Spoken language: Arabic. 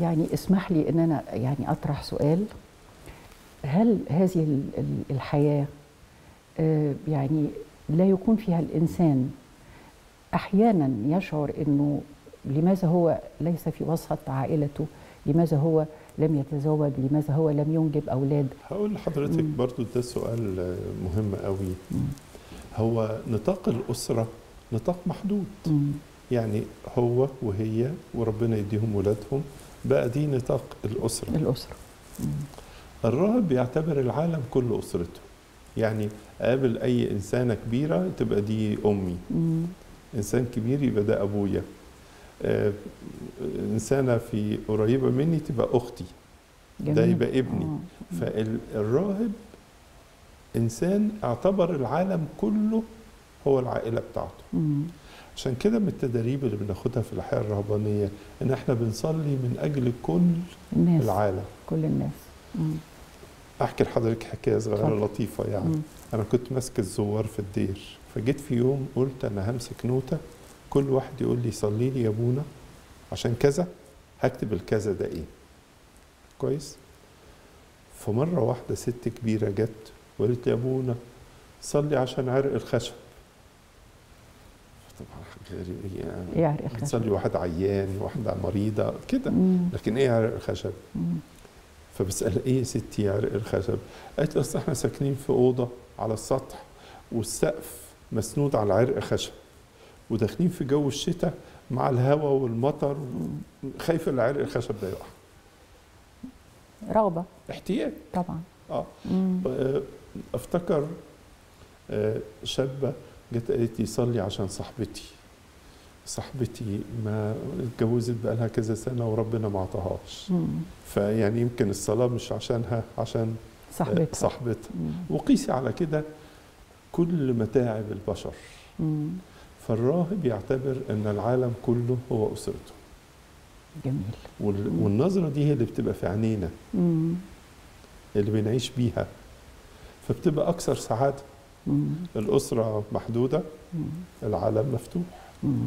يعني اسمح لي إن أنا يعني أطرح سؤال هل هذه ال- ال- الحياة آه، يعني لا يكون فيها الإنسان أحيانا يشعر إنه لماذا هو ليس في وسط عائلته لماذا هو لم يتزوج لماذا هو لم ينجب أولاد هقول لحضرتك. برضو ده سؤال آه، مهم قوي. هو نطاق الأسرة نطاق محدود مم. يعني هو وهي وربنا يديهم ولادهم بقى دي نطاق الأسرة الأسرة مم. الراهب بيعتبر العالم كله أسرته يعني قابل أي إنسانة كبيرة تبقى دي أمي مم. إنسان كبير يبقى ده أبويا آه، إنسانة في قريبة مني تبقى أختي ده جميل. يبقى ابني آه. فالراهب إنسان اعتبر العالم كله هو العائلة بتاعته. مم. عشان كده من التدريب اللي بناخدها في الحياة الرهبانية إن إحنا بنصلي من أجل كل الناس. العالم. كل الناس. مم. أحكي لحضرتك حكاية صغيرة اتفضل. لطيفة يعني. مم. أنا كنت ماسك الزوار في الدير. فجيت في يوم قلت أنا همسك نوتة كل واحد يقول لي صلي لي يا أبونا عشان كذا هكتب الكذا ده إيه. كويس؟ فمرة واحدة ست كبيرة جت وقالت لي يا أبونا صلي عشان عرق الخشب. يعني إيه بتصلي واحد عيان واحدة مريضة كده. لكن إيه عرق الخشب. فبسأل إيه يا ستي عرق الخشب؟ قالت لي أصل إحنا ساكنين في أوضة على السطح والسقف مسنود على عرق خشب وداخلين في جو الشتاء مع الهواء والمطر خايفه العرق الخشب ده يقع. رغبة. احتياج. طبعا. آه. مم. آه، أفتكر آه، شابة جت قالت لي صلي عشان صاحبتي. صاحبتي ما اتجوزت بقالها كذا سنة وربنا ما عطاهاش مم. فيعني يمكن الصلاة مش عشانها عشان صاحبتها صاحبتها. وقيسي على كده كل متاعب البشر مم. فالراهب يعتبر إن العالم كله هو أسرته جميل وال-. والنظرة دي هي اللي بتبقى في عينينا مم. اللي بنعيش بيها فبتبقى أكثر سعادة مم. الأسرة محدودة مم. العالم مفتوح مم.